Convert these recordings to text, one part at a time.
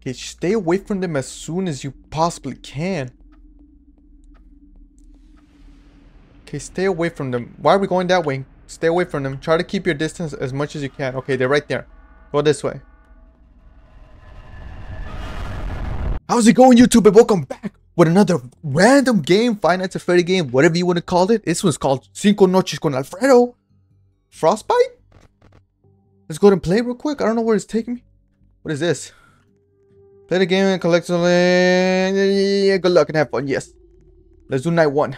Okay, stay away from them as soon as you possibly can. Okay, stay away from them. Why are we going that way? Stay away from them. Try to keep your distance as much as you can. Okay, they're right there. Go this way. How's it going, YouTube? And welcome back with another random game, Five Nights Freddy game, whatever you want to call it. This one's called Cinco Noches con Alfredo. Frostbite? Let's go and play real quick. I don't know where it's taking me. What is this? Play the game and collect Yeah, good luck and have fun. Yes. Let's do night one.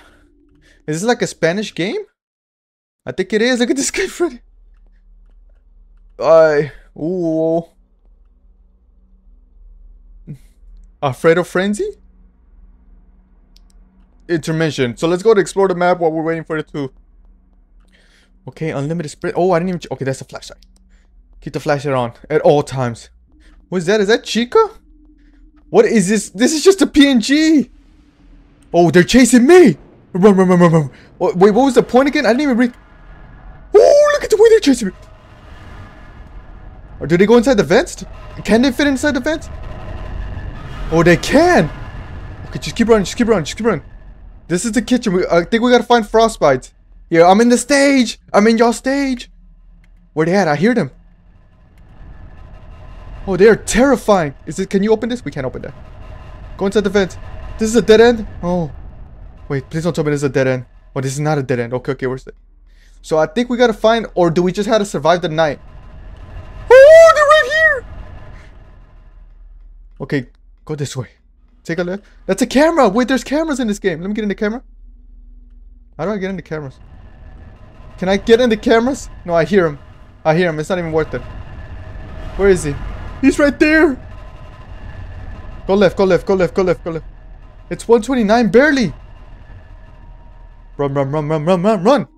Is this like a Spanish game? I think it is. Look at this guy, Freddy. I. Ooh. Alfredo Frenzy? Intermission. So let's go to explore the map while we're waiting for it to. Okay, unlimited sprint. Oh, I didn't even. Okay, that's a flashlight. Keep the flashlight on at all times. What is that? Is that Chica? What is this? This is just a PNG. Oh, they're chasing me. Run, run, run, run, run. Wait, what was the point again? I didn't even read. Oh, look at the way they're chasing me. Or do they go inside the vents? Can they fit inside the vents? Oh, they can. Okay, just keep running. Just keep running. Just keep running. This is the kitchen. We, I think we gotta find frostbites. Yeah, I'm in the stage. I'm in y'all stage. Where they at? I hear them. Oh, they are terrifying. Is it? Can you open this? We can't open that. Go inside the vent. This is a dead end. Oh, wait. Please don't tell me this is a dead end. Oh, this is not a dead end. Okay, okay. Where's it? So I think we gotta find, or do we just have to survive the night? Oh, they're right here. Okay, go this way. Take a look. That's a camera. Wait, there's cameras in this game. Let me get in the camera. How do I get in the cameras? Can I get in the cameras? No, I hear him. I hear him. It's not even worth it. Where is he? He's right there. Go left, go left, go left, go left, go left. It's 129, barely. Run, run, run, run, run, run, run.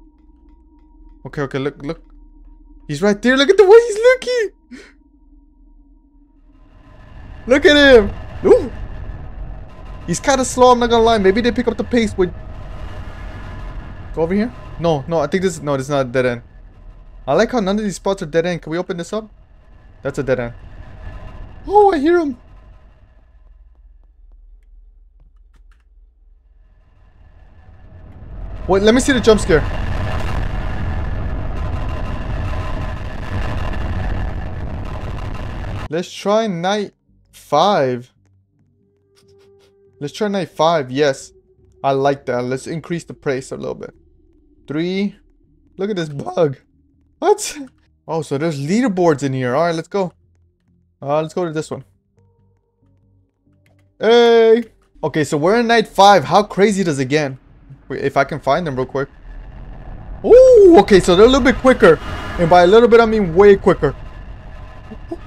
Okay, okay, look, look. He's right there. Look at the way he's looking. Look at him. Ooh. He's kind of slow, I'm not gonna lie. Maybe they pick up the pace with... Go over here? No, no, I think this... No, this is not a dead end. I like how none of these spots are dead end. Can we open this up? That's a dead end. Oh, I hear him. Wait, let me see the jump scare. Let's try night five. Let's try night five. Yes. I like that. Let's increase the pace a little bit. Three. Look at this bug. What? Oh, so there's leaderboards in here. All right, let's go. Uh, let's go to this one. Hey! Okay, so we're in night 5. How crazy does it get? If I can find them real quick. Ooh, okay, so they're a little bit quicker. And by a little bit, I mean way quicker.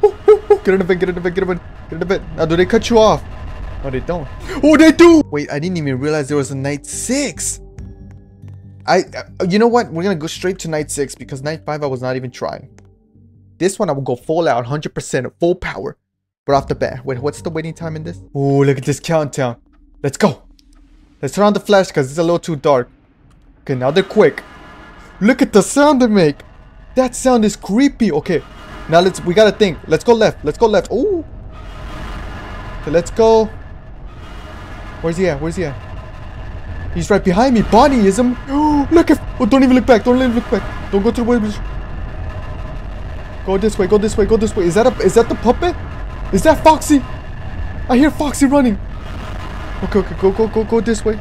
Get in the vent, get in the vent, get in the vent, get in the vent. Now, do they cut you off? No, they don't. Oh, they do! Wait, I didn't even realize there was a night 6. I, uh, you know what? We're gonna go straight to night 6 because night 5 I was not even trying. This one I will go full out, 100%, full power. But off the bat. Wait, what's the waiting time in this? Oh, look at this countdown. Let's go. Let's turn on the flash because it's a little too dark. Okay, now they're quick. Look at the sound they make. That sound is creepy. Okay, now let's, we gotta think. Let's go left. Let's go left. Oh. Okay, let's go. Where's he at? Where's he at? He's right behind me. Bonnie is him. Oh, look at. Oh, don't even look back. Don't even look back. Don't go to the way. Go this way, go this way, go this way. Is that a is that the puppet? Is that Foxy? I hear Foxy running. Okay, okay, go, go, go, go this way.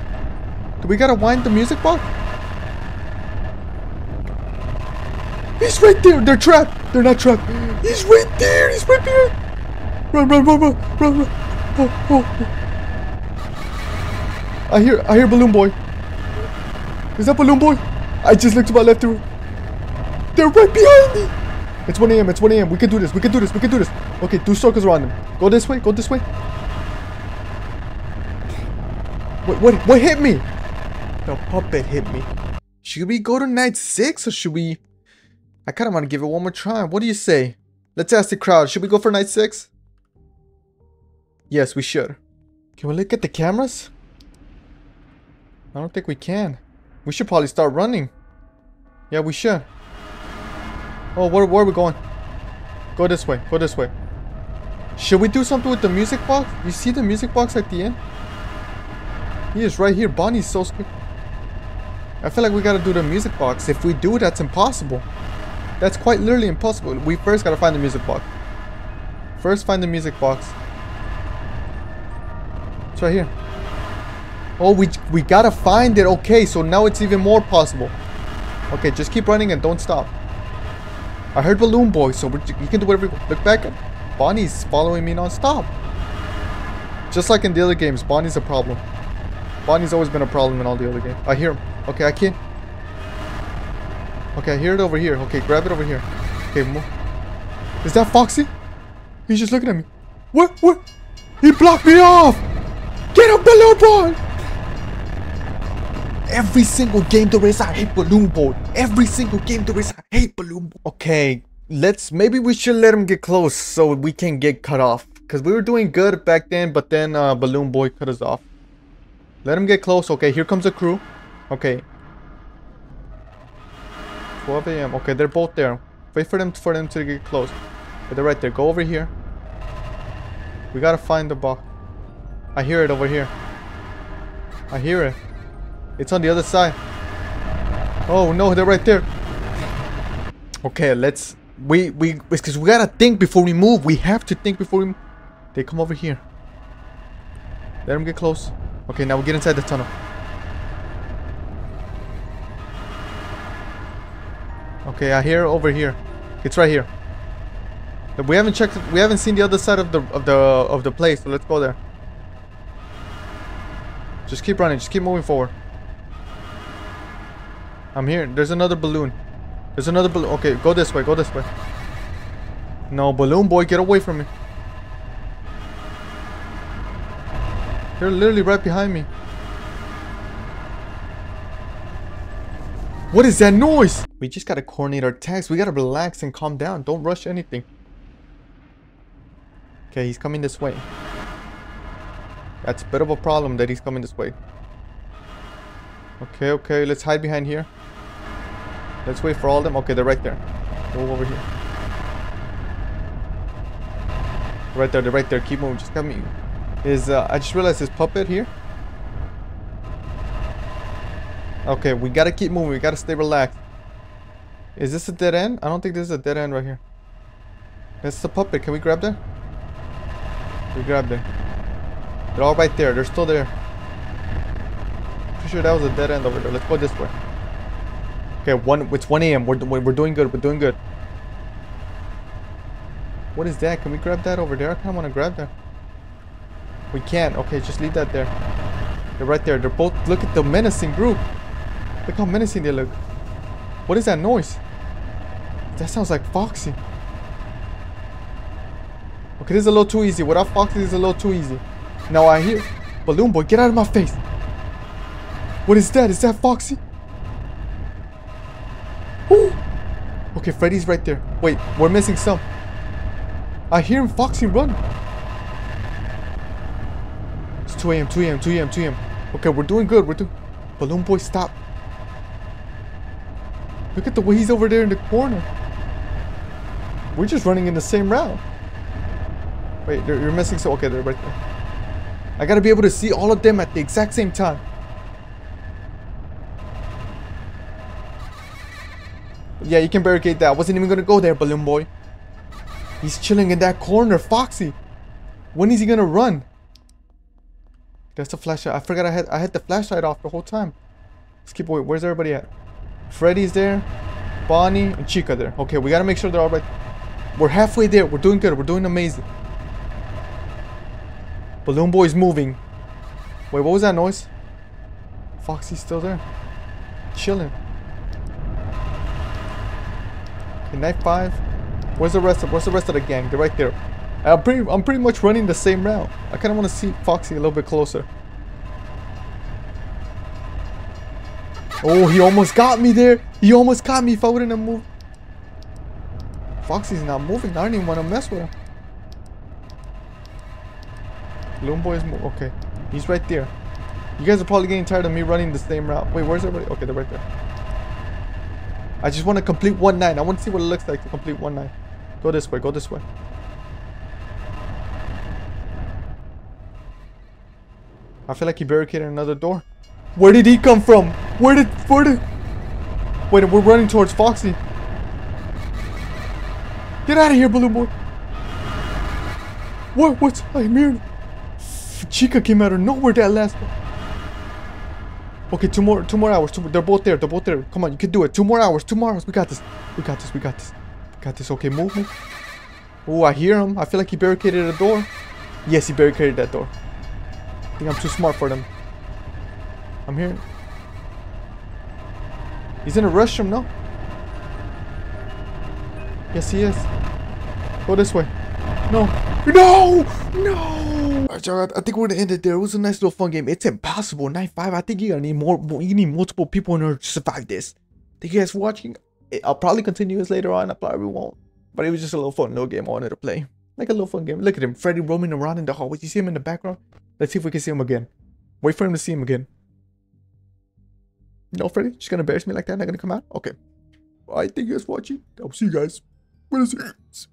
Do we gotta wind the music box? He's right there. They're trapped. They're not trapped. He's right there. He's right there. Run, run, run, run, run, run. Oh, oh. I hear, I hear Balloon Boy. Is that Balloon Boy? I just looked to my left. They're right behind me. It's 1 a.m. It's 1 a.m. We can do this. We can do this. We can do this. Okay, do circles around them. Go this way. Go this way. Wait, what, what hit me? The puppet hit me. Should we go to night six or should we... I kind of want to give it one more try. What do you say? Let's ask the crowd. Should we go for night six? Yes, we should. Can we look at the cameras? I don't think we can. We should probably start running. Yeah, we should. Oh, where, where are we going? Go this way. Go this way. Should we do something with the music box? You see the music box at the end? He is right here. Bonnie's so scared. I feel like we gotta do the music box. If we do, that's impossible. That's quite literally impossible. We first gotta find the music box. First find the music box. It's right here. Oh, we, we gotta find it. Okay, so now it's even more possible. Okay, just keep running and don't stop. I heard Balloon Boy, so you can do whatever you Look back. Bonnie's following me non-stop. Just like in the other games, Bonnie's a problem. Bonnie's always been a problem in all the other games. I hear him. Okay, I can't. Okay, I hear it over here. Okay, grab it over here. Okay, move. Is that Foxy? He's just looking at me. What? What? He blocked me off! Get a balloon boy! Every single game there is, I hate balloon boy. Every single game there is, I hate balloon boy. Okay, let's, maybe we should let him get close so we can get cut off. Because we were doing good back then, but then uh, balloon boy cut us off. Let him get close. Okay, here comes the crew. Okay. 12 a.m. Okay, they're both there. Wait for them for them to get close. Okay, they're right there. Go over here. We gotta find the box. I hear it over here. I hear it. It's on the other side. Oh no, they're right there. Okay, let's we we because we gotta think before we move. We have to think before we. They come over here. Let them get close. Okay, now we get inside the tunnel. Okay, I hear over here. It's right here. We haven't checked. We haven't seen the other side of the of the of the place. So let's go there. Just keep running. Just keep moving forward. I'm here. There's another balloon. There's another balloon. Okay, go this way. Go this way. No, balloon boy, get away from me. They're literally right behind me. What is that noise? We just gotta coordinate our attacks. We gotta relax and calm down. Don't rush anything. Okay, he's coming this way. That's a bit of a problem that he's coming this way. Okay, okay, let's hide behind here. Let's wait for all of them. Okay, they're right there. Go over here. Right there, they're right there. Keep moving. Just come me. Is uh, I just realized this puppet here. Okay, we gotta keep moving. We gotta stay relaxed. Is this a dead end? I don't think this is a dead end right here. That's the puppet. Can we grab that? We grabbed it. They're all right there. They're still there. Pretty sure that was a dead end over there. Let's go this way. Okay, one. It's 1 a.m. We're we're doing good. We're doing good. What is that? Can we grab that over there? I kind of want to grab that. We can't. Okay, just leave that there. They're right there. They're both. Look at the menacing group. Look how menacing they look. What is that noise? That sounds like Foxy. Okay, this is a little too easy. Without Foxy, this is a little too easy. Now I hear... Balloon Boy, get out of my face. What is that? Is that Foxy? Ooh. Okay, Freddy's right there. Wait, we're missing some. I hear him, Foxy, run. It's 2 a.m., 2 a.m., 2 a.m., 2 a.m. Okay, we're doing good. We're doing... Balloon Boy, stop. Look at the way he's over there in the corner. We're just running in the same route. Wait, you're missing so... Okay, they're right there. I gotta be able to see all of them at the exact same time. Yeah, you can barricade that. I wasn't even gonna go there, Balloon Boy. He's chilling in that corner, Foxy. When is he gonna run? That's the flashlight. I forgot I had I had the flashlight off the whole time. Let's keep away. Where's everybody at? Freddy's there, Bonnie, and Chica there. Okay, we gotta make sure they're all right. We're halfway there. We're doing good. We're doing amazing. Balloon Boy's moving. Wait, what was that noise? Foxy's still there. Chilling. Okay, night five. Where's the rest of where's the rest of the gang? They're right there. I'm pretty I'm pretty much running the same route. I kinda wanna see Foxy a little bit closer. Oh, he almost got me there. He almost got me if I wouldn't have moved. Foxy's not moving. I don't even want to mess with him. Balloon Boy is okay. He's right there. You guys are probably getting tired of me running the same route. Wait, where's everybody? Okay, they're right there. I just want to complete one nine. I want to see what it looks like to complete one nine. Go this way. Go this way. I feel like he barricaded another door. Where did he come from? Where did... Where did... Wait, we're running towards Foxy. Get out of here, Balloon Boy. What? What's... I mean... Chica came out of nowhere that last... Okay, two more, two more hours. Two they're both there. They're both there. Come on, you can do it. Two more hours. Two more hours. We got this. We got this. We got this. We got this. Okay, move, move. Oh, I hear him. I feel like he barricaded a door. Yes, he barricaded that door. I think I'm too smart for them. I'm here. He's in a restroom, no? Yes, he is. Go this way. No. No! No! Alright, y'all, I think we're gonna end it there. It was a nice little fun game. It's impossible. Night 5. I think you're gonna need more, more you need multiple people in order to survive this. Thank you guys for watching. I'll probably continue this later on. I probably won't. But it was just a little fun little game I wanted to play. Like a little fun game. Look at him. Freddy roaming around in the hallways. You see him in the background? Let's see if we can see him again. Wait for him to see him again. No, Freddy? Just gonna embarrass me like that? Not gonna come out? Okay. I thank you guys for watching. I'll see you guys. What is it?